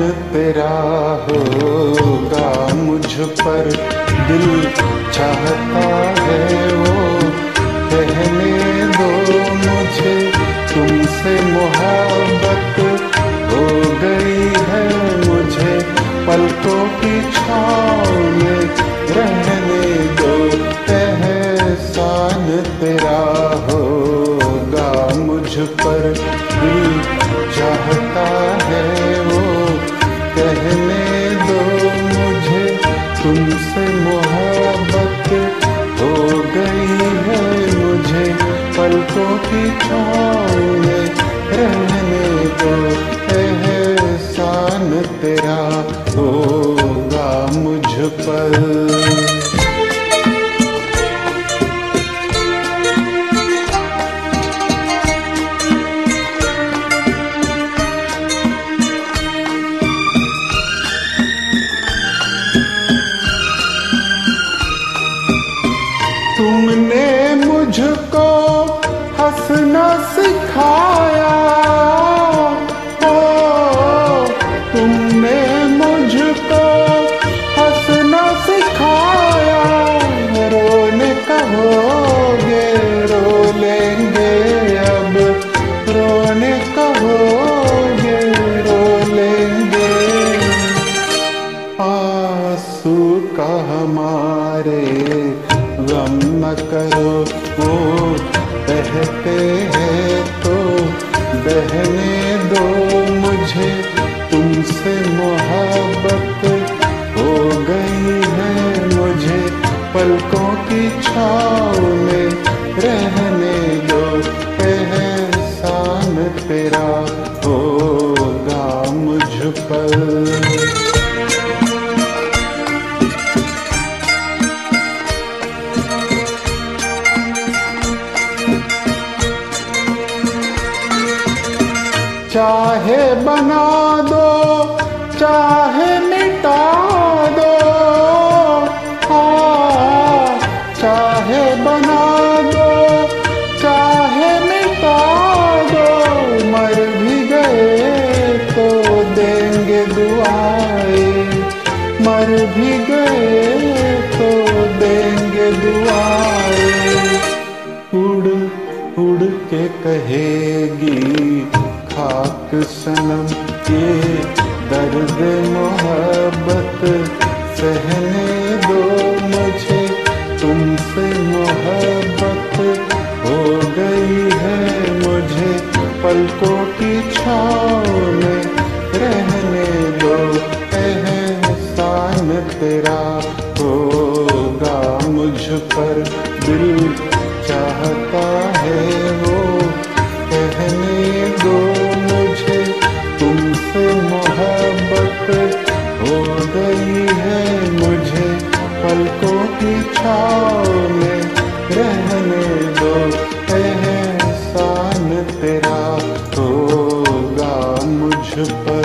तेरा होगा मुझ पर। दिल चाहता है वो, कहने दो मुझे, तुमसे मोहब्बत हो गई है मुझे। पलकों की छाँव में रहने दो, एहसान तेरा होगा मुझ पर। दिल चाहता की रहने दो एहसान तेरा होगा मुझ पर। न करो वो बहते हैं तो बहने दो मुझे, तुमसे मोहब्बत हो गई है मुझे, पलकों की छाव में रहने दो एहसान तेरा होगा मुझ पर। चाहे बना दो, चाहे मिटा दो। हाँ चाहे बना दो, चाहे मिटा दो। मर भी गए तो देंगे दुआए। मर भी गए तो देंगे दुआए। उड़ उड़ के कहेगी खाक सनम के दर्द मोहब्बत, सहने दो मुझे, तुमसे मोहब्बत हो गई है मुझे। पलकों की छाव में रहने दो, एहसान तेरा होगा मुझ पर। दिल चाहता है वो, कहने दो की छाव में रहने दो। एहसान तेरा होगा मुझ पर।